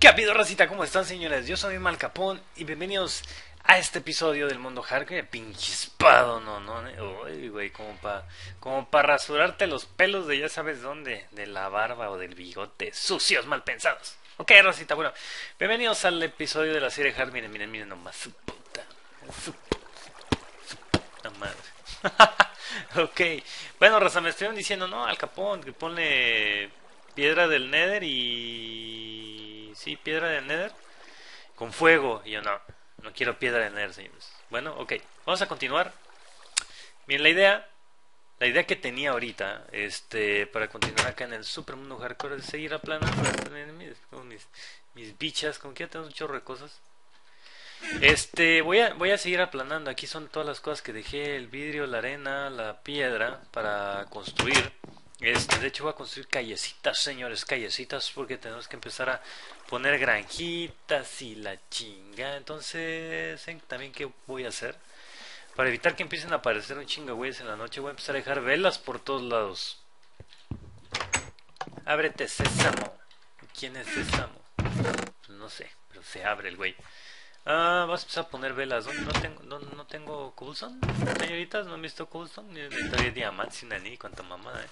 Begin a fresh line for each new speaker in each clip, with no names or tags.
¿Qué ha habido, racita? ¿Cómo están, señores? Yo soy Mal Capón y bienvenidos a este episodio del Mundo Hardcore. Pinche espado, no, no. Uy, güey, como para como pa rasurarte los pelos de ya sabes dónde, de la barba o del bigote. Sucios, mal pensados. Ok, racita, bueno, bienvenidos al episodio de la serie Hard. Miren, miren, miren nomás. Su puta. Su puta madre. ok, bueno, raza, me estuvieron diciendo, no, al Capón, que pone piedra del Nether y... Sí, piedra del Nether con fuego. Y yo no, no quiero piedra del Nether, señores. Bueno, ok, vamos a continuar. Bien, la idea, la idea que tenía ahorita, este, para continuar acá en el super mundo hardcore es seguir aplanando mis, mis, mis bichas, como que ya tenemos un chorro de cosas. Este, voy a, voy a seguir aplanando. Aquí son todas las cosas que dejé: el vidrio, la arena, la piedra para construir. Este, de hecho voy a construir callecitas, señores, callecitas, porque tenemos que empezar a poner granjitas y la chinga. Entonces, también qué voy a hacer? Para evitar que empiecen a aparecer un chingo güeyes en la noche, voy a empezar a dejar velas por todos lados. Ábrete, sésamo. ¿Quién es sésamo? Pues no sé, pero se abre el güey. Ah, vas a empezar a poner velas. No, no tengo, no, no tengo coulson, señoritas. ¿No han visto coulson? Ni diamantes ni ni cuánta mamada, eh.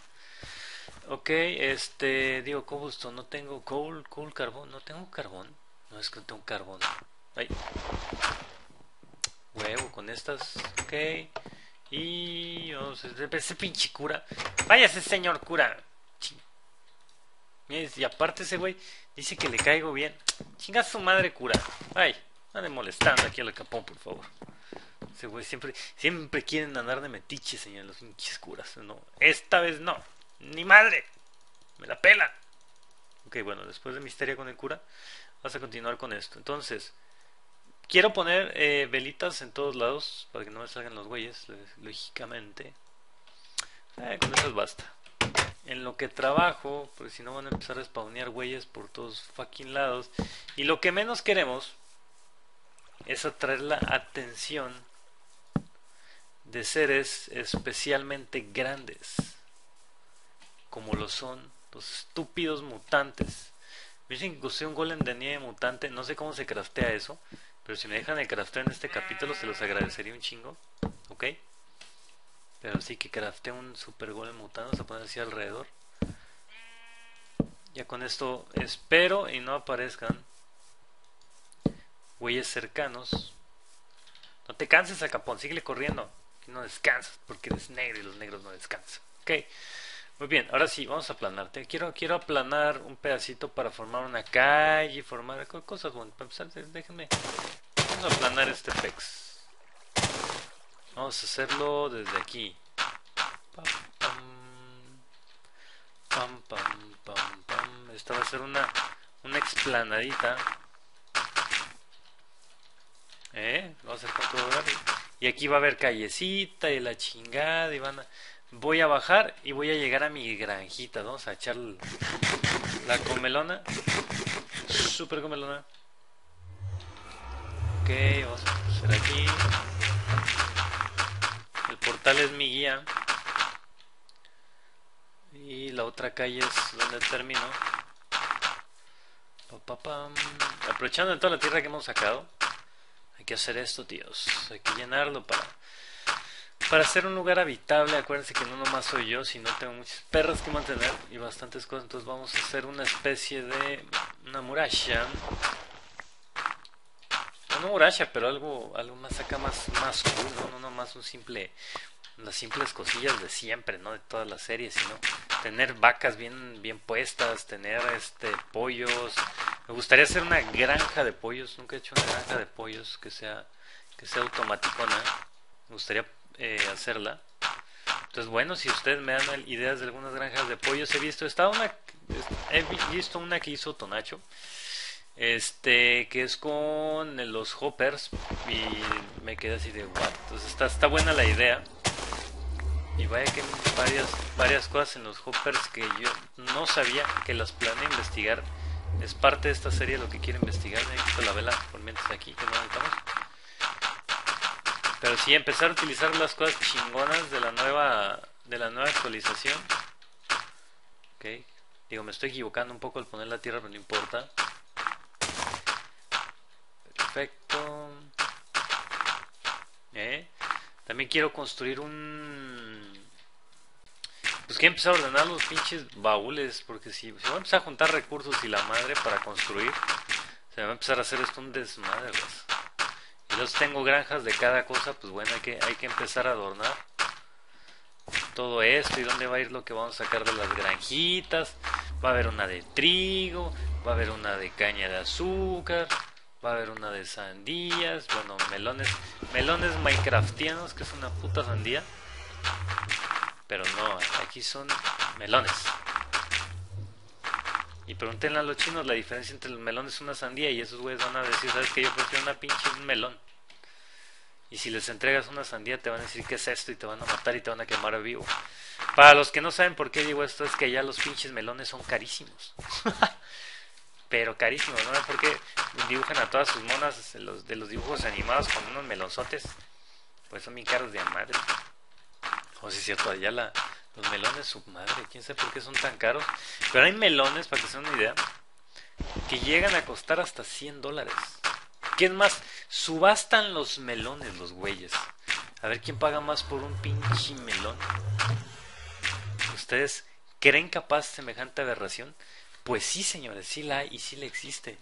Ok, este, digo, cobblestone, no tengo coal, coal, carbón, no tengo carbón. No es que no tengo carbón. Ay. Huevo con estas, ok. Y vamos ese pinche cura. Váyase, señor cura. Y aparte ese güey dice que le caigo bien. Chinga su madre cura. Ay, ande molestando aquí al capón, por favor. Ese güey siempre, siempre quieren andar de metiche, señor, los pinches curas. No, esta vez no. Ni madre. Me la pela. Ok, bueno, después de misteria con el cura, vas a continuar con esto. Entonces, quiero poner eh, velitas en todos lados para que no me salgan los güeyes, lógicamente. Eh, con eso basta. En lo que trabajo, porque si no van a empezar a spawnear güeyes por todos fucking lados. Y lo que menos queremos es atraer la atención de seres especialmente grandes como lo son los estúpidos mutantes. Me dicen que usé un golem de nieve mutante, no sé cómo se craftea eso, pero si me dejan el crafteo en este capítulo se los agradecería un chingo, ¿ok? Pero sí que craftea un super golem mutante, se pone así alrededor. Ya con esto espero y no aparezcan güeyes cercanos. No te canses, Acapón, sigue corriendo. no descansas porque eres negro y los negros no descansan. Ok. Muy bien, ahora sí, vamos a aplanarte. Quiero, quiero aplanar un pedacito para formar una calle, formar cosas. Bueno, para déjenme. Vamos a aplanar este pex. Vamos a hacerlo desde aquí. Pam, pam, pam, pam, Esta va a ser una, una explanadita. ¿Eh? Vamos a hacer con todo Y aquí va a haber callecita y la chingada y van a voy a bajar y voy a llegar a mi granjita. Vamos a echar la comelona. Super comelona. Ok, vamos a hacer aquí. El portal es mi guía. Y la otra calle es donde termino. Aprovechando de toda la tierra que hemos sacado. Hay que hacer esto, tíos. Hay que llenarlo para para hacer un lugar habitable, acuérdense que no nomás soy yo, sino tengo muchas perras que mantener y bastantes cosas. Entonces vamos a hacer una especie de una muralla. No muralla, pero algo, algo más acá más, más cool, ¿no? no nomás un simple, las simples cosillas de siempre, ¿no? De todas las series, sino tener vacas bien, bien puestas, tener este pollos. Me gustaría hacer una granja de pollos, nunca he hecho una granja de pollos que sea, que sea automaticona. Me gustaría eh, hacerla. Entonces, bueno, si ustedes me dan ideas de algunas granjas de pollos, he visto, está una, he visto una que hizo Tonacho, este, que es con los hoppers y me quedé así de what. Entonces está, está buena la idea. Y vaya que varias, varias cosas en los hoppers que yo no sabía que las planeo investigar. Es parte de esta serie lo que quiero investigar. La vela por mientras aquí, que no necesitamos. Pero sí, empezar a utilizar las cosas chingonas de la nueva de la nueva actualización. Ok. Digo, me estoy equivocando un poco al poner la tierra, pero no importa. perfecto. ¿Eh? También quiero construir un... Pues quiero empezar a ordenar los pinches baúles, porque si, si voy a empezar a juntar recursos y la madre para construir, se me va a empezar a hacer esto un desmadre. Los tengo granjas de cada cosa, pues bueno, hay que, hay que empezar a adornar todo esto y dónde va a ir lo que vamos a sacar de las granjitas. Va a haber una de trigo, va a haber una de caña de azúcar, va a haber una de sandías, bueno, melones, melones minecraftianos, que es una puta sandía. Pero no, aquí son melones. Y pregúntenle a los chinos la diferencia entre el melón y una sandía y esos güeyes van a decir, ¿sabes que Yo prefiero una pinche melón. Y si les entregas una sandía te van a decir qué es esto y te van a matar y te van a quemar vivo. Para los que no saben por qué digo esto es que ya los pinches melones son carísimos. Pero carísimos, ¿no? Porque dibujan a todas sus monas los, de los dibujos animados con unos melonzotes. Pues son bien caros de madre. O si es cierto, allá la, los melones, su madre, quién sabe por qué son tan caros. Pero hay melones, para que se den una idea, que llegan a costar hasta 100 dólares. ¿Quién más? Subastan los melones los güeyes. A ver quién paga más por un pinche melón. ¿Ustedes creen capaz semejante aberración? Pues sí, señores, sí la hay y sí la existe.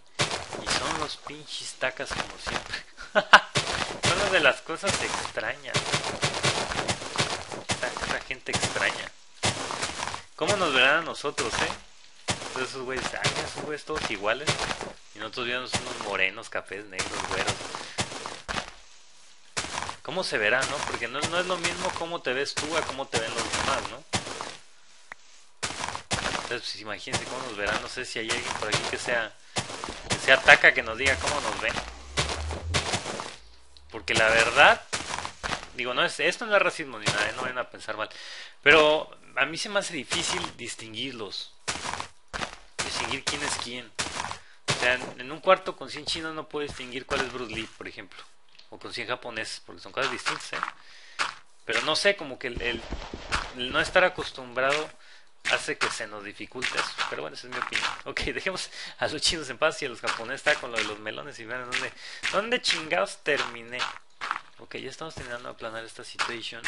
Y son los pinches tacas como siempre. son una de las cosas extrañas. Esta, gente extraña. ¿Cómo nos verán a nosotros, eh? esos güeyes, ay, esos güeyes todos iguales. Y nosotros viendo unos morenos, cafés, negros, güeros. ¿Cómo se verá, no? Porque no, no es lo mismo cómo te ves tú a cómo te ven los demás, ¿no? Entonces, pues, imagínense cómo nos verán. No sé si hay alguien por aquí que sea que se ataca que nos diga cómo nos ven. Porque la verdad, digo, no es esto no es racismo ni nada, ¿eh? no vayan a pensar mal. Pero a mí se me hace difícil distinguirlos. Distinguir quién es quién. O sea, en un cuarto con 100 chinos no puedo distinguir cuál es Bruce Lee, por ejemplo. O con 100 japoneses, porque son cosas distintas, ¿eh? Pero no sé, como que el, no estar acostumbrado hace que se nos dificulte eso. Pero bueno, esa es mi opinión. Ok, dejemos a los chinos en paz y a los japoneses está con lo de los melones y vean dónde, dónde chingados terminé. Ok, ya estamos terminando de aplanar esta situación.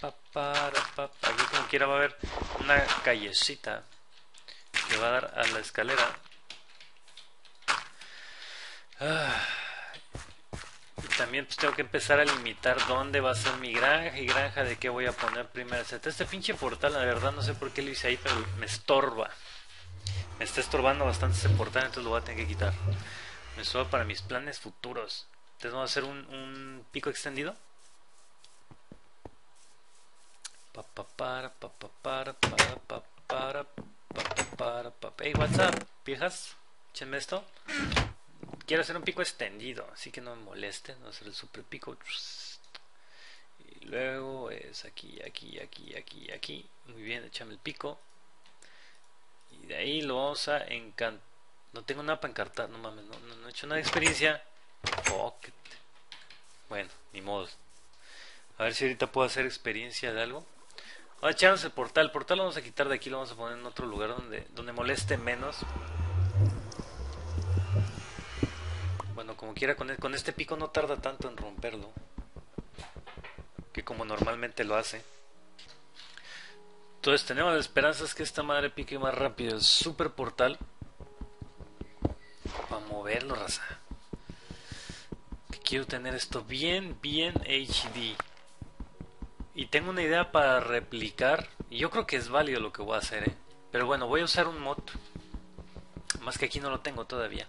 Aquí como quiera va a haber una callecita que va a dar a la escalera. Ah, y también pues tengo que empezar a limitar dónde va a ser mi granja y granja de qué voy a poner primero. Este pinche portal, la verdad no sé por qué lo hice ahí, pero me estorba. Me está estorbando bastante ese portal, entonces lo voy a tener que quitar. Me estorba para mis planes futuros. Entonces vamos a hacer un, pico extendido. Pa, pa, para, pa, pa, para, para, pa, para, Hey, WhatsApp, viejas, échenme esto. Quiero hacer un pico extendido, así que no me moleste, no hacer el super pico. Y luego es aquí, aquí, aquí, aquí, aquí. Muy bien, échame el pico. Y de ahí lo vamos a encantar. No tengo nada para encartar, no mames, no, no, he hecho nada de experiencia. Bueno, ni modo. A ver si ahorita puedo hacer experiencia de algo. Vamos a echarnos el portal. El portal lo vamos a quitar de aquí, lo vamos a poner en otro lugar donde, donde moleste menos. Bueno, como quiera, con, e, con este pico no tarda tanto en romperlo. Que como normalmente lo hace. Entonces tenemos las esperanzas que esta madre pique más rápido el super portal. Para moverlo, raza. Que quiero tener esto bien, bien HD. Y tengo una idea para replicar. Y yo creo que es válido lo que voy a hacer, ¿eh? Pero bueno, voy a usar un mod. Más que aquí no lo tengo todavía.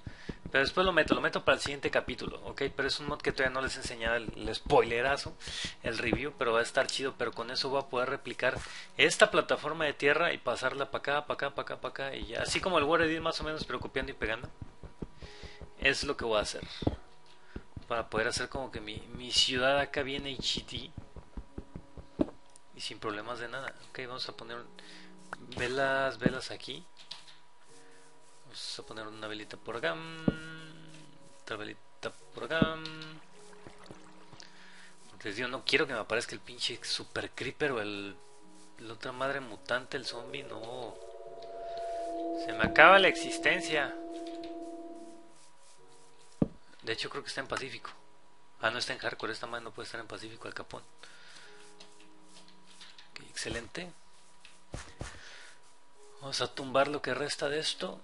Pero después lo meto, lo meto para el siguiente capítulo, ¿ok? Pero es un mod que todavía no les he enseñado el, spoilerazo, el review, pero va a estar chido. Pero con eso voy a poder replicar esta plataforma de tierra y pasarla para acá, para acá, para acá, para acá. Y ya, así como el Word Edit más o menos, pero copiando y pegando. Es lo que voy a hacer. Para poder hacer como que mi, mi ciudad acá viene HD y sin problemas de nada. Ok, vamos a poner velas, velas aquí. Vamos a poner una velita por acá. Otra velita por acá. Les digo, no quiero que me aparezca el pinche super creeper o el, la otra madre mutante, el zombie. No. Se me acaba la existencia. De hecho, creo que está en Pacífico. Ah, no está en Hardcore. Esta madre no puede estar en Pacífico, al Capón. Excelente. Vamos a tumbar lo que resta de esto.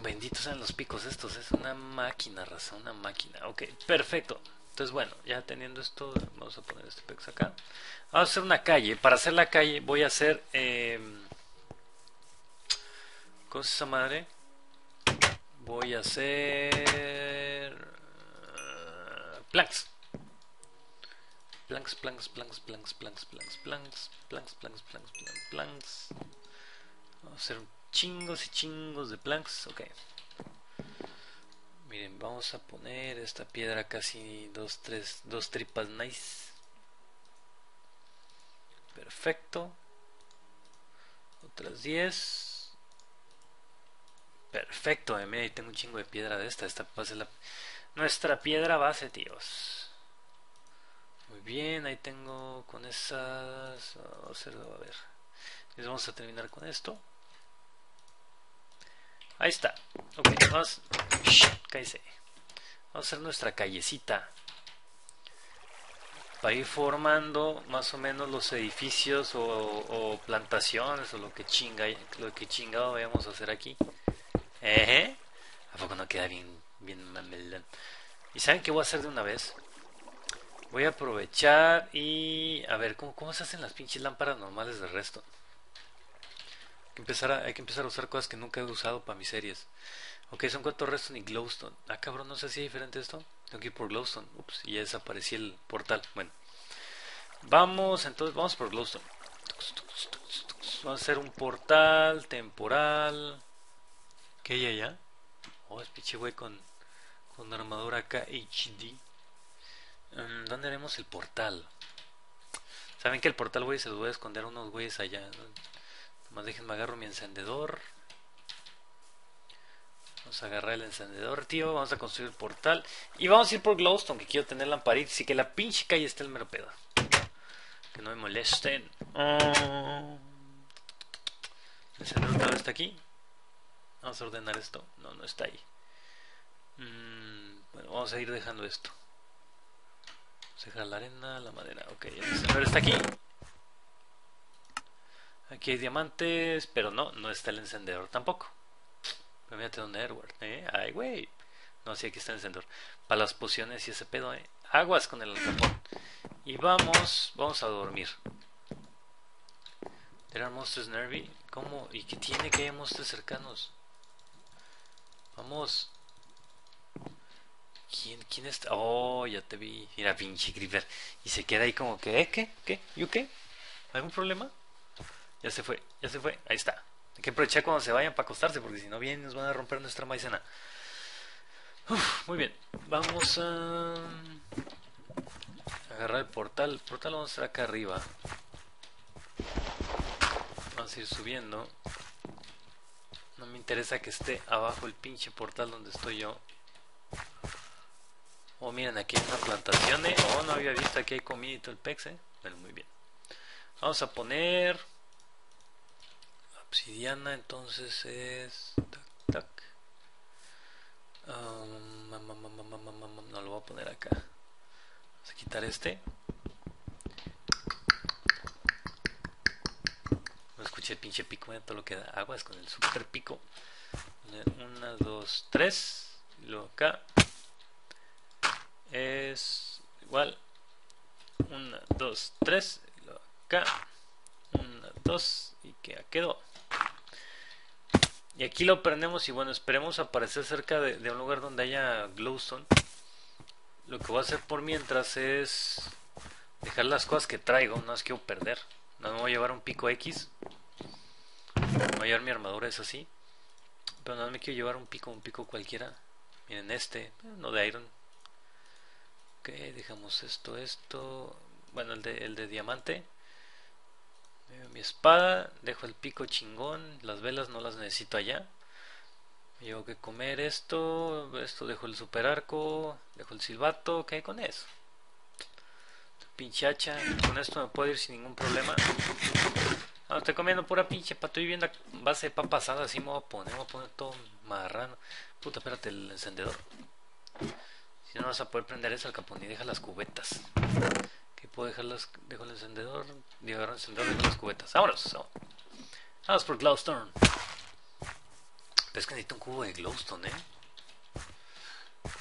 Benditos sean los picos estos. Es una máquina, raza. Una máquina. Ok, perfecto. Entonces, bueno, ya teniendo esto, vamos a poner este pex acá. Vamos a hacer una calle. Para hacer la calle voy a hacer... Eh, ¿Cómo es esa madre? Voy a hacer... Uh, planks. Planks, planks, planks, planks, planks, planks, planks, planks, planks, planks, planks, planks. Vamos a hacer chingos y chingos de planks. Ok. Miren, vamos a poner esta piedra casi dos, tres, dos tripas nice. Perfecto. Otras 10. Perfecto, eh, mira, ahí tengo un chingo de piedra de esta. Esta va a ser la, nuestra piedra base, tíos. Bien, ahí tengo con esas. Vamos a terminar con esto. Ahí está. Ok, vamos. Vamos a hacer nuestra callecita. Para ir formando más o menos los edificios o, plantaciones o lo que chinga, lo que chingado vayamos a hacer aquí. ¿A poco no queda bien, bien mamelón? ¿Y saben qué voy a hacer de una vez? Voy a aprovechar y... A ver, ¿cómo, cómo se hacen las pinches lámparas normales de resto? hay que empezar a usar cosas que nunca he usado para mis series. Ok, son cuatro Redstone y Glowstone. Ah, cabrón, no sé si es diferente esto. Tengo que ir por Glowstone. Ups, y ya desapareció el portal. Bueno. Vamos, entonces, vamos por Glowstone. Vamos a hacer un portal temporal. ¿Qué hay allá? Oh, es pinche güey con, con armadura acá HD. Mm, ¿Dónde haremos el portal? Saben que el portal, güey, se lo voy a esconder a unos güeyes allá. Más déjenme agarro mi encendedor. Vamos a agarrar el encendedor, tío. Vamos a construir el portal. Y vamos a ir por Glowstone, que quiero tener lamparitas. Y que la pinche calle esté el mero pedo. Que no me molesten. El encendedor está aquí. Vamos a ordenar esto. No, no está ahí. Mm, bueno, vamos a ir dejando esto. Vamos a dejar la arena, la madera. Ok, el encendedor está aquí. Aquí hay diamantes, pero no, no está el encendedor tampoco. Pero mírate donde Edward, ¿eh? Ay, güey. No, sí, aquí está el encendedor. Para las pociones y ese pedo, ¿eh? Aguas con el alcapón. Y vamos, vamos a dormir. There are monsters. ¿Cómo? ¿Y qué tiene que hay monstruos cercanos? Vamos. ¿Quién, quién está? Oh, ya te vi. Mira, pinche Creeper. Y se queda ahí como que, ¿eh? ¿Qué? ¿Qué? ¿Yo qué? ¿Algún problema? Ya se fue, ya se fue. Ahí está. Hay que aprovechar cuando se vayan para acostarse, porque si no vienen nos van a romper nuestra maicena. muy bien. Vamos a agarrar el portal. El portal vamos a hacer acá arriba. Vamos a ir subiendo. No me interesa que esté abajo el pinche portal donde estoy yo. Oh, miren, aquí hay una plantación, ¿eh? Oh, no había visto aquí hay comida todo el pex, ¿eh? Bueno, muy bien. Vamos a poner obsidiana entonces es tac, tac. no lo voy a poner acá vamos a quitar este no escuché el pinche pico todo lo que da aguas con el super pico una, dos, tres y luego acá es igual una, dos, tres y luego acá una, dos y que quedó y aquí lo prendemos y bueno, esperemos aparecer cerca de, un lugar donde haya glowstone. Lo que voy a hacer por mientras es dejar las cosas que traigo, no las quiero perder. No me voy a llevar un pico X. voy a llevar mi armadura, es así. Pero no me quiero llevar un pico, un pico cualquiera. Miren este, no de iron. Ok, dejamos esto, esto. Bueno, el de, el de diamante mi espada, dejo el pico chingón, las velas no las necesito allá. llevo que comer esto, esto dejo el super arco, dejo el silbato, ¿qué hay con eso? Pinche hacha, con esto me puedo ir sin ningún problema. No, estoy comiendo pura pinche pato, estoy viendo base de papa asada, así me voy a poner, me voy a poner todo marrano. Puta, espérate, el encendedor. Si no vas a poder prender eso al capón y deja las cubetas. Que puedo dejarlas, dejo el encendedor, agarro el encendedor, dejo las cubetas. Vámonos, vamos por Glowstone. Pero es que necesito un cubo de Glowstone, eh.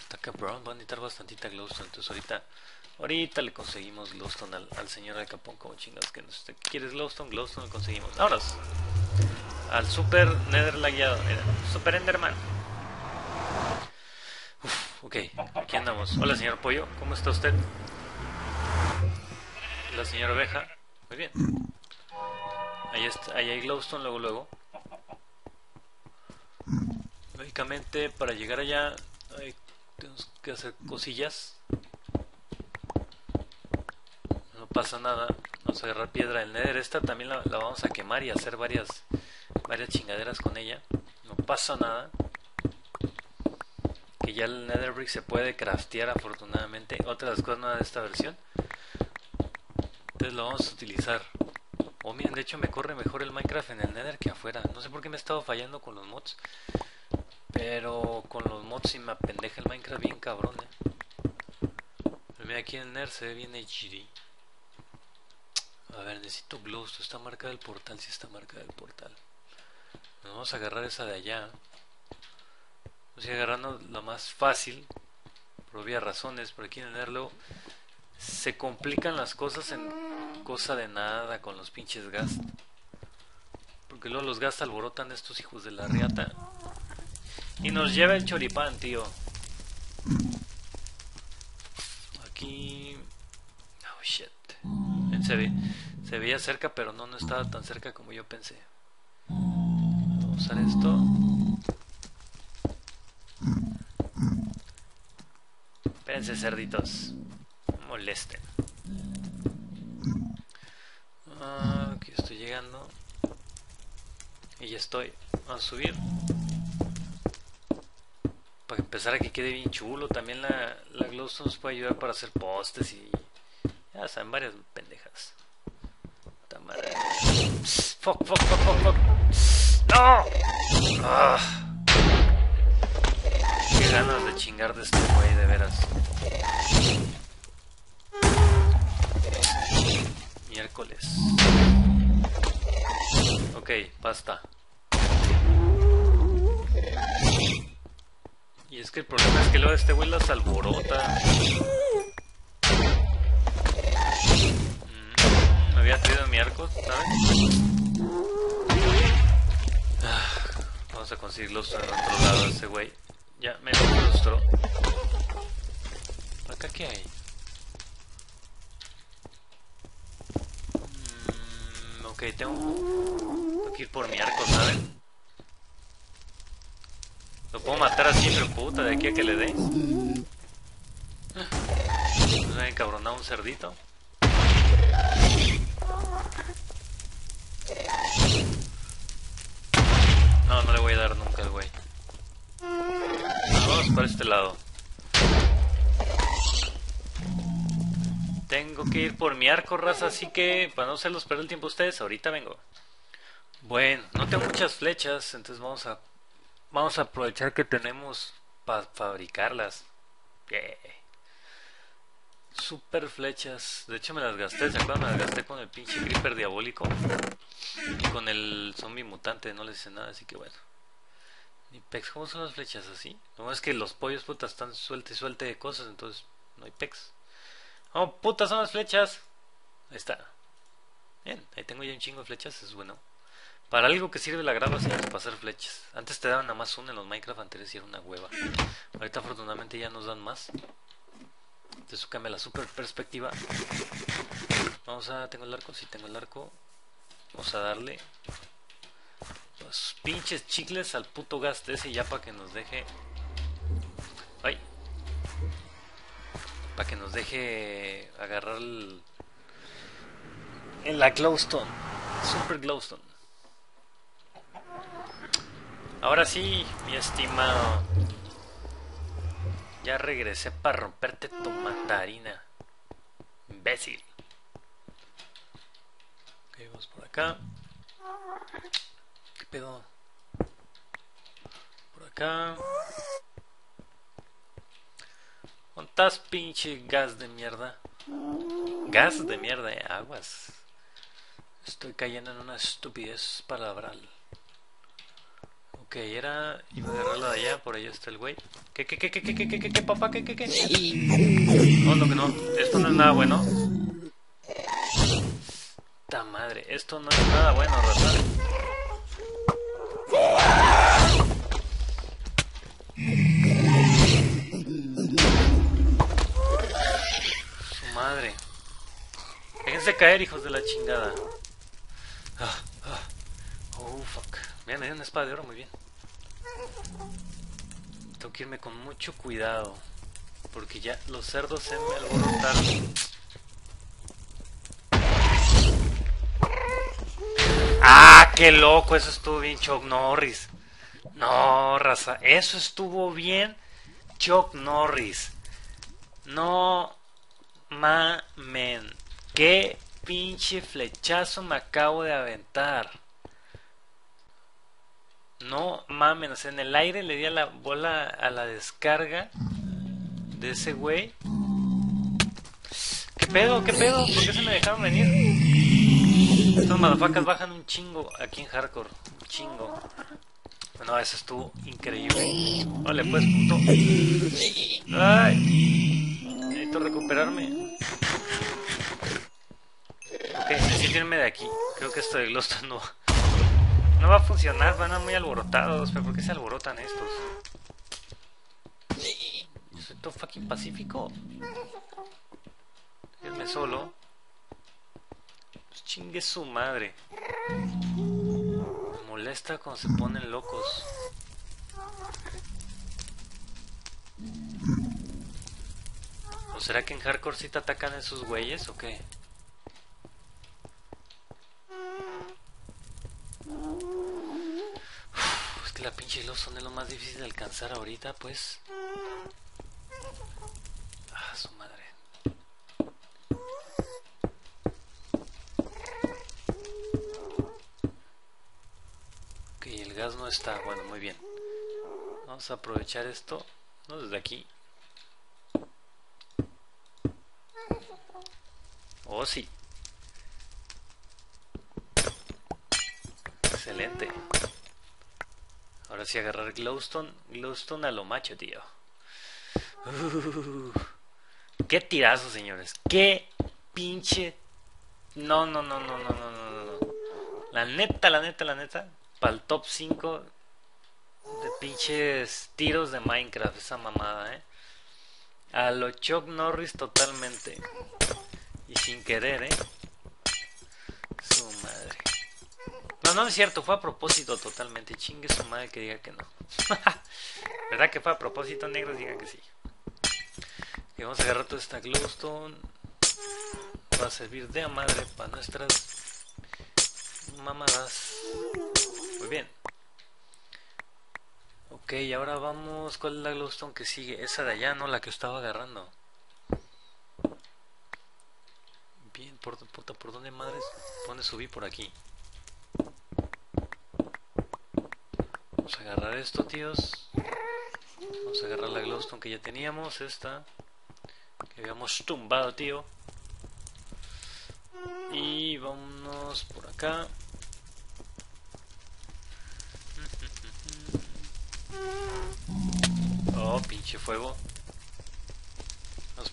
Está cabrón, va a necesitar bastantita Glowstone. Entonces ahorita, ahorita le conseguimos Glowstone al, al señor del capón, como chingas que nos ¿Quieres Glowstone? Glowstone lo conseguimos. Vámonos. Al super Nether lagueado, super Enderman. Ok, aquí andamos. Hola, señor Pollo, ¿cómo está usted? La señora Oveja, muy bien. Ahí, está, ahí hay glowstone, luego, luego. Lógicamente, para llegar allá, tenemos que hacer cosillas. No pasa nada. Vamos a agarrar piedra del Nether. Esta también la, la vamos a quemar y hacer varias, varias chingaderas con ella. No pasa nada que ya el Netherbrick se puede craftear afortunadamente. Otra de las cosas nuevas de esta versión. Entonces lo vamos a utilizar. Oh, miren, de hecho me corre mejor el Minecraft en el Nether que afuera. No sé por qué me he estado fallando con los mods. Pero con los mods sí me apendeja el Minecraft bien cabrón, eh. mira, aquí en el Nether se ve bien HD. A ver, necesito glowstone. Está marcada el portal, sí está marcada el portal. Nos vamos a agarrar esa de allá. Estoy agarrando lo más fácil, por obvias razones, por aquí en el se complican las cosas en cosa de nada con los pinches gas. Porque luego los gas alborotan estos hijos de la riata. Y nos lleva el choripán, tío. Aquí... Oh, shit. Se, se veía cerca, pero no, no estaba tan cerca como yo pensé. Vamos a usar esto. Espérense, cerditos. molesten. Ah, aquí estoy llegando. Y ya estoy. a subir. Para empezar a que quede bien chulo. También la, la glowstone nos puede ayudar para hacer postes y... Ya saben, varias pendejas. Fuck, fuck, fuck, fuck, fuck. ¡No! Ah ganas de chingar de este güey, de veras. Miércoles. Ok, basta. Y es que el problema es que luego este güey las alborota. Mm, me había traído mi arco, ¿sabes? Ah, vamos a conseguirlos en otro lado ese güey. Ya, me lo mostró. ¿Acá qué hay? Mm, ok, tengo, tengo que ir por mi arco, ¿saben? Lo puedo matar así, pero puta, de aquí a que le dé. Me ha encabronado un cerdito. No, no le voy a dar nunca al güey. Para este lado. Tengo que ir por mi arco, raza, así que para no hacerlos perder el tiempo a ustedes, ahorita vengo. Bueno, no tengo muchas flechas, entonces vamos a vamos a aprovechar que tenemos para fabricarlas. Super flechas. De hecho me las gasté, ¿se acuerdan? Me las gasté con el pinche creeper diabólico. Y con el zombie mutante, no les hice nada, así que bueno. Pex, ¿cómo son las flechas así? No es que los pollos putas están suelte y suelte de cosas, entonces no hay pex. Oh, putas son las flechas. Ahí está. Bien, ahí tengo ya un chingo de flechas, es bueno. Para algo que sirve la grava sí, para hacer flechas. Antes te daban nada más una en los Minecraft anteriores y era una hueva. Ahorita afortunadamente ya nos dan más. Entonces cambia la super perspectiva. Vamos a... ¿Tengo el arco? Sí, tengo el arco. Vamos a darle los pinches chicles al puto gas de ese ya para que nos deje. Ay. Para que nos deje agarrar el. En la glowstone. Super glowstone. Ahora sí, mi estimado. Ya regresé para romperte tu mandarina. Imbécil. Ok, vamos por acá pedo? Por acá. ¿Dónde pinche gas de mierda? Gas de mierda, eh, aguas. Estoy cayendo en una estupidez palabral. Ok, era. Iba a agarrarla de allá, por allá está el güey. ¿Qué, qué, qué, qué, qué, qué, qué, qué, papá? ¿Qué, qué, qué? No, no, que no. Esto no es nada bueno. ¡Ta madre! Esto no es nada bueno, raza. Madre. Déjense caer, hijos de la chingada. Ah, ah. Oh, fuck. Mira, me dio una espada de oro, muy bien. Tengo que irme con mucho cuidado. Porque ya los cerdos se me alborotaron. ¡Ah, qué loco! Eso estuvo bien, Chuck Norris. No, raza. Eso estuvo bien, Chuck Norris. No mamen. Qué pinche flechazo me acabo de aventar. No mamen, o sea, en el aire le di a la bola a la descarga de ese güey. ¿Qué pedo? ¿Qué pedo? ¿Por qué se me dejaron venir? Estos madafacas bajan un chingo aquí en hardcore. Un chingo. Bueno, eso estuvo increíble. Vale, pues, puto. Ay. Necesito recuperarme. Ok, necesito irme de aquí. Creo que esto de Glowstone no, no va a funcionar. Van a muy alborotados. ¿Pero por qué se alborotan estos? Yo soy todo fucking pacífico. Irme solo. Pues chingue su madre. Me molesta cuando se ponen locos. Será que en hardcore sí te atacan esos güeyes o qué? es que la pinche son es lo más difícil de alcanzar ahorita, pues. Ah, su madre. Ok, el gas no está. Bueno, muy bien. Vamos a aprovechar esto. No desde aquí. Sí. Excelente. Ahora sí agarrar Glowstone. Glowstone a lo macho, tío. Uh, qué tirazo, señores. Qué pinche. No, no, no, no, no, no, no, no. La neta, la neta, la neta. Para el top 5 de pinches tiros de Minecraft. Esa mamada, eh. A lo Chuck Norris totalmente. Y sin querer, eh. Su madre. No, no es cierto, fue a propósito totalmente. Chingue su madre que diga que no. ¿Verdad que fue a propósito, negros? Digan que sí. Y vamos a agarrar toda esta glowstone. Va a servir de madre para nuestras mamadas. Muy bien. Ok, ahora vamos. ¿Cuál es la glowstone que sigue? Esa de allá, ¿no? La que estaba agarrando. Por, puta, ¿por dónde madres? Pone subir por aquí. Vamos a agarrar esto, tíos. Vamos a agarrar la glowstone que ya teníamos, esta. Que habíamos tumbado, tío. Y vámonos por acá. Oh, pinche fuego.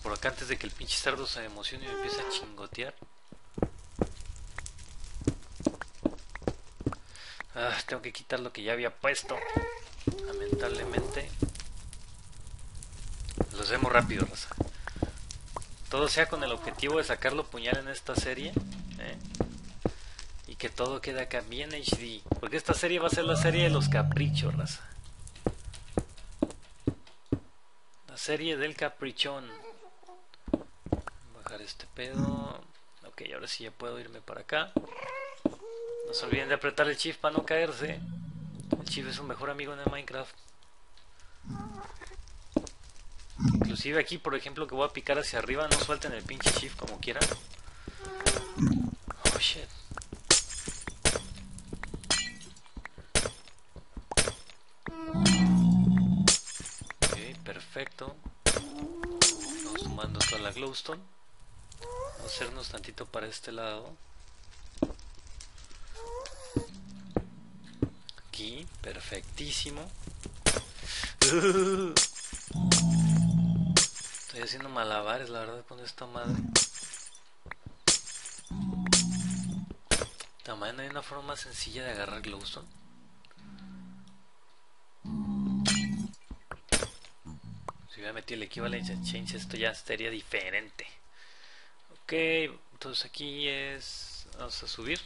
Por acá antes de que el pinche cerdo se emocione y me empiece a chingotear. Ah, tengo que quitar lo que ya había puesto. Lamentablemente. Lo hacemos rápido, raza. Todo sea con el objetivo de sacarlo puñal en esta serie. ¿eh? Y que todo quede acá bien HD. Porque esta serie va a ser la serie de los caprichos, raza. La serie del caprichón. Este pedo. Ok, ahora sí ya puedo irme para acá. No se olviden de apretar el shift para no caerse. El shift es un mejor amigo en el Minecraft. Inclusive aquí, por ejemplo, que voy a picar hacia arriba, no suelten el pinche shift como quieran. Oh shit. Perfecto. Vamos sumando toda la glowstone. Hacernos tantito para este lado. Aquí, perfectísimo. Estoy haciendo malabares, la verdad, con esta madre. También hay una forma sencilla de agarrar glowstone. Si hubiera metido el equivalente change, esto ya sería diferente. Ok, entonces aquí es. Vamos a subir.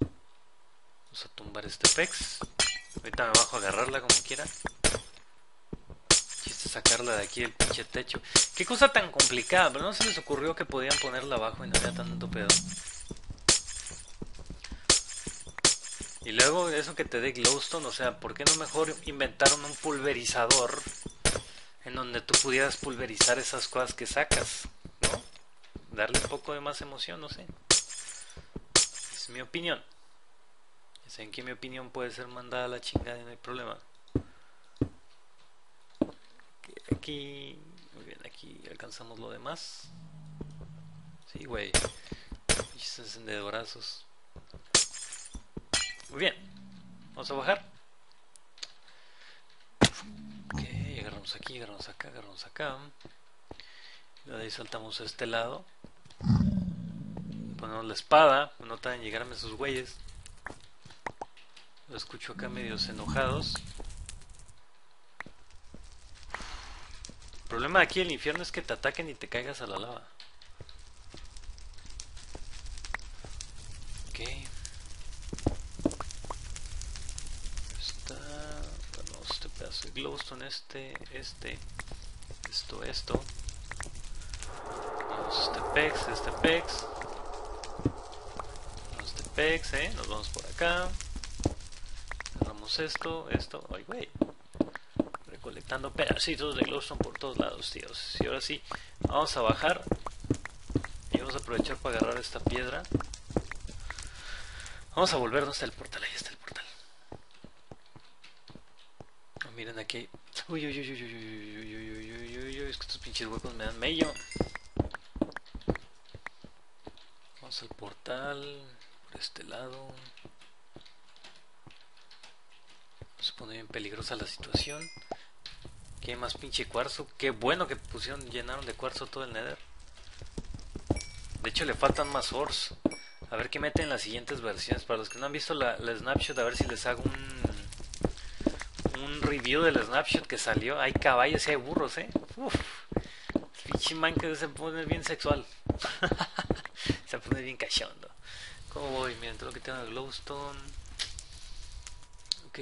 Vamos a tumbar este pex. Ahorita me bajo a agarrarla como quiera. Chiste sacarla de aquí del pinche techo. Qué cosa tan complicada, pero no se les ocurrió que podían ponerla abajo y no había tanto pedo. Y luego eso que te dé glowstone, o sea, ¿por qué no mejor inventaron un pulverizador en donde tú pudieras pulverizar esas cosas que sacas, ¿no? Darle un poco de más emoción, no sé. Es mi opinión. Saben que mi opinión puede ser mandada a la chingada y no hay problema. Aquí, muy bien, aquí alcanzamos lo demás. Sí, güey. Encendedorazos. Muy bien. Vamos a bajar. Aquí, agarramos acá, agarramos acá. Y ahí saltamos a este lado. Ponemos la espada. No tardan en llegarme esos güeyes. Lo escucho acá medios enojados. El problema aquí del infierno es que te ataquen y te caigas a la lava. Ok. Está. Bueno, este pedazo de glowstone, este, este, esto, esto. Vamos este pex, este pex. Este pex, eh. Nos vamos por acá esto, esto, ay güey, recolectando pedacitos de glowstone por todos lados, tíos. Y ahora sí, vamos a bajar y vamos a aprovechar para agarrar esta piedra. Vamos a volver donde está el portal, ahí está el portal. Oh, miren aquí. Es que estos pinches huecos me dan mello. Vamos al portal por este lado. Se pone bien peligrosa la situación. Qué más pinche cuarzo. Qué bueno que pusieron, llenaron de cuarzo todo el nether. De hecho le faltan más ores. A ver qué meten en las siguientes versiones. Para los que no han visto la, snapshot, a ver si les hago un, un review del snapshot que salió. Hay caballos y hay burros, eh. Uf. Pinche man que se pone bien sexual. se pone bien cachondo. ¿Cómo voy? Miren, todo lo que tengo de glowstone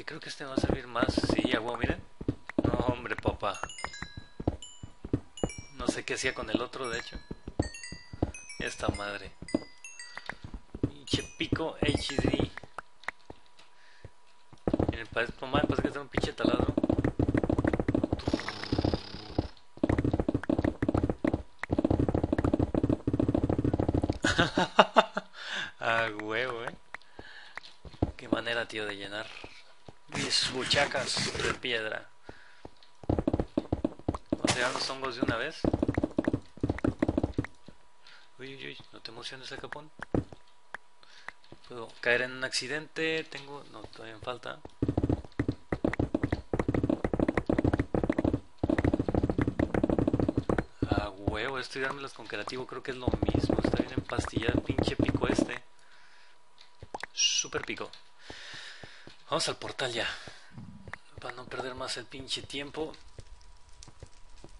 creo que este va a servir más. Sí, agua, miren. No, hombre, papá. No sé qué hacía con el otro, de hecho. Esta madre. Pinche pico HD. Miren, parece, parece que es un pinche taladro. ah, huevo, eh. Qué manera, tío, de llenar mis buchacas de piedra. Vamos a los hongos de una vez. Uy, uy, uy, no te emociones, capón. Puedo caer en un accidente. Tengo. No, todavía me falta. Ah, huevo, esto y con creativo creo que es lo mismo. Está bien empastillado el pinche pico este. Super pico. Vamos al portal ya. Para no perder más el pinche tiempo.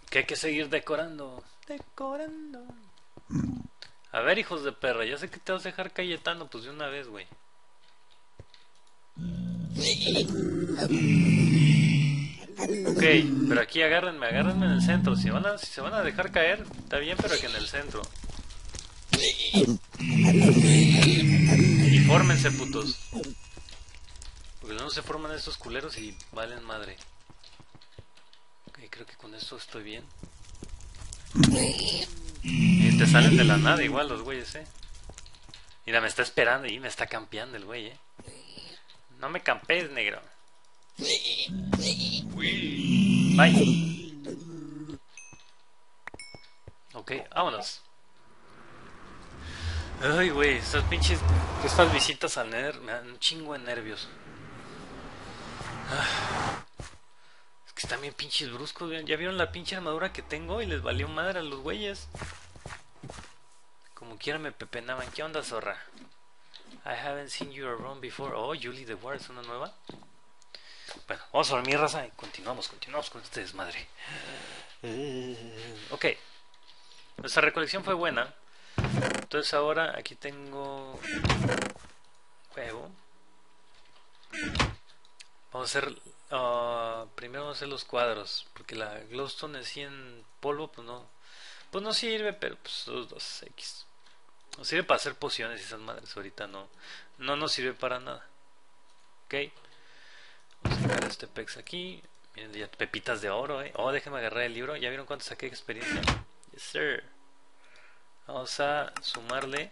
Que hay que seguir decorando. Decorando. A ver, hijos de perra, ya sé que te vas a dejar Cayetano, pues de una vez, güey. Ok, pero aquí agárrenme, agárrenme en el centro. Si, van a, si se van a dejar caer, está bien, pero que en el centro. Y fórmense, putos. Porque no se forman estos culeros y valen madre. Ok, creo que con esto estoy bien. Y te salen de la nada igual los güeyes, eh. Mira, me está esperando y me está campeando el güey, eh. No me campees, negro. Bye. Ok, vámonos. Ay, güey, estas pinches. Estas visitas al Nether me dan un chingo de nervios. Ah. Es que están bien pinches bruscos, ¿Ya vieron la pinche armadura que tengo y les valió madre a los güeyes? Como quiera me pepenaban. ¿Qué onda, zorra? I haven't seen you around before. Oh, Julie the War es una nueva. Bueno, vamos a dormir, raza, y continuamos, continuamos con este desmadre. Ok. Nuestra recolección fue buena. Entonces ahora aquí tengo juego. Vamos a hacer uh, primero vamos a hacer los cuadros, porque la glowstone así en polvo pues no pues no sirve, pero pues los dos X. Nos sirve para hacer pociones y esas madres, ahorita no no nos sirve para nada. Ok. Vamos este pex aquí. Miren, ya pepitas de oro, eh. Oh, déjenme agarrar el libro. ¿Ya vieron cuánto saqué de experiencia? Yes, sir. Vamos a sumarle.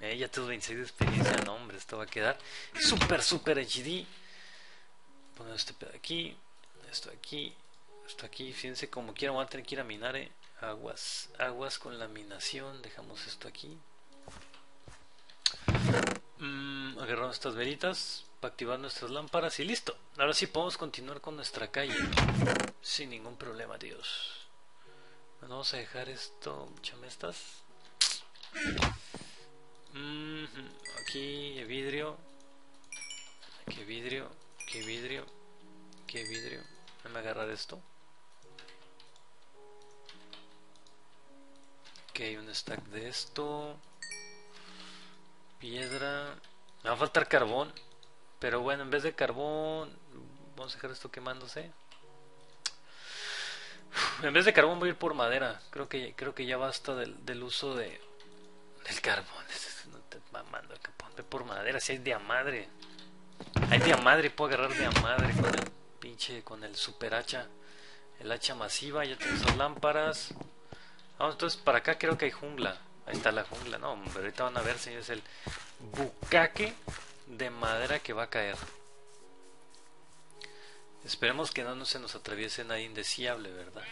Eh, ya tengo 26 de experiencia. No, hombre, esto va a quedar super, super HD. Poner este pedo aquí. Esto aquí. Esto aquí. Fíjense como quiera. Voy a tener que ir a minar, eh. Aguas. Aguas con laminación. Dejamos esto aquí. Mm, agarramos estas velitas activar nuestras lámparas y listo. Ahora sí podemos continuar con nuestra calle. Sin ningún problema, Dios vamos a dejar esto, chamestas. Mm Aquí vidrio. Aquí vidrio. Aquí vidrio. Aquí vidrio. Déjame agarrar esto. Ok, un stack de esto. Piedra. Me va a faltar carbón. Pero bueno, en vez de carbón, vamos a dejar esto quemándose. En vez de carbón voy a ir por madera. Creo que creo que ya basta del, uso de del carbón. No te mamando, Ve por madera, si hay de madre. Hay de a madre, puedo agarrar de madre con el pinche, con el super hacha. El hacha masiva, ya tengo esas lámparas. Vamos, entonces para acá creo que hay jungla. Ahí está la jungla, no, hombre, ahorita van a ver, señores, el bucaque de madera que va a caer. Esperemos que no se nos atraviese nadie indeseable, ¿verdad?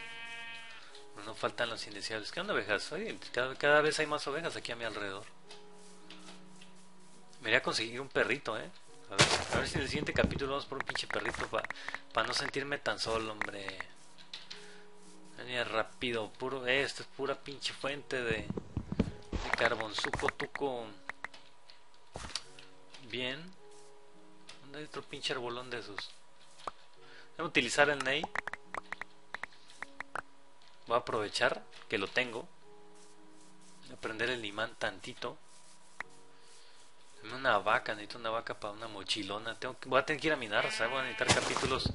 No faltan los indeseables. ¿Qué onda, ovejas? Oye, cada, vez hay más ovejas aquí a mi alrededor. Me iría a conseguir un perrito, ¿eh? A ver, si en el siguiente capítulo vamos por un pinche perrito para no sentirme tan solo, hombre. Venía rápido, puro. Eh, esto es pura pinche fuente de, de carbonzuco tuco. Bien. ¿Dónde hay otro pinche arbolón de esos? Voy a utilizar el Ney. Voy a aprovechar que lo tengo. Voy a prender el imán tantito. una vaca, necesito una vaca para una mochilona. Tengo voy a tener que ir a minar, ¿sabes? Voy a necesitar capítulos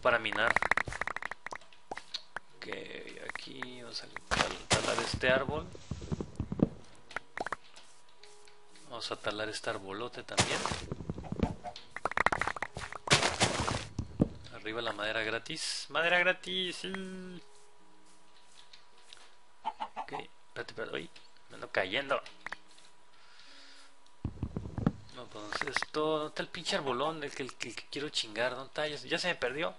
para minar. Ok, aquí vamos a talar este árbol. Vamos a talar este arbolote también. Arriba la madera gratis. Madera gratis. Ok, espérate, espérate. Uy, me ando cayendo. No, pues esto. ¿Dónde está el pinche arbolón? El que, el, que quiero chingar. ¿Dónde está? Ya, se me perdió.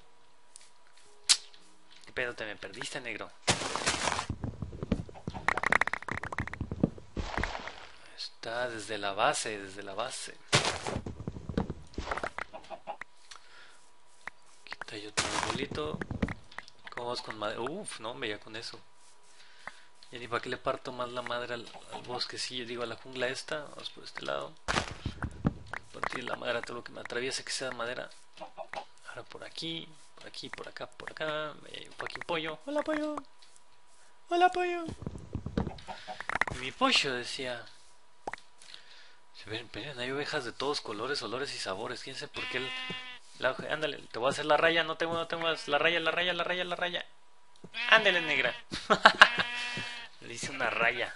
¿Qué pedo te me perdiste, negro? Desde la base, desde la base. hay otro arbolito. ¿Cómo vas con madera? Uf, no, me ya con eso. Ya ni para qué le parto más la madre al, bosque, si yo digo a la jungla esta. Vamos por este lado. Partir la madera, todo lo que me atraviese que sea madera. Ahora por aquí, por aquí, por acá, por acá. Por aquí pollo. Hola pollo. Hola pollo. mi pollo decía. Se ven, hay ovejas de todos colores, olores y sabores. Quién sabe por qué el, ándale, te voy a hacer la raya, no tengo, no tengo la raya, la raya, la raya, la raya. Ándale, negra. Le hice una raya.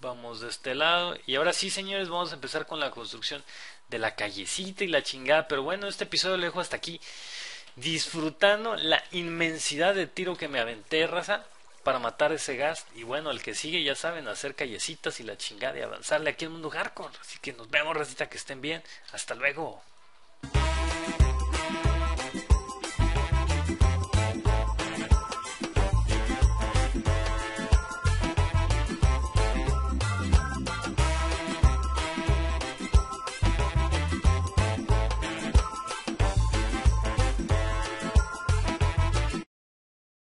Vamos de este lado. Y ahora sí, señores, vamos a empezar con la construcción de la callecita y la chingada. Pero bueno, este episodio lo dejo hasta aquí. Disfrutando la inmensidad de tiro que me aventé, raza para matar ese gas. Y bueno, el que sigue, ya saben, hacer callecitas y la chingada y avanzarle aquí en Mundo Hardcore. Así que nos vemos, recita, que estén bien. Hasta luego.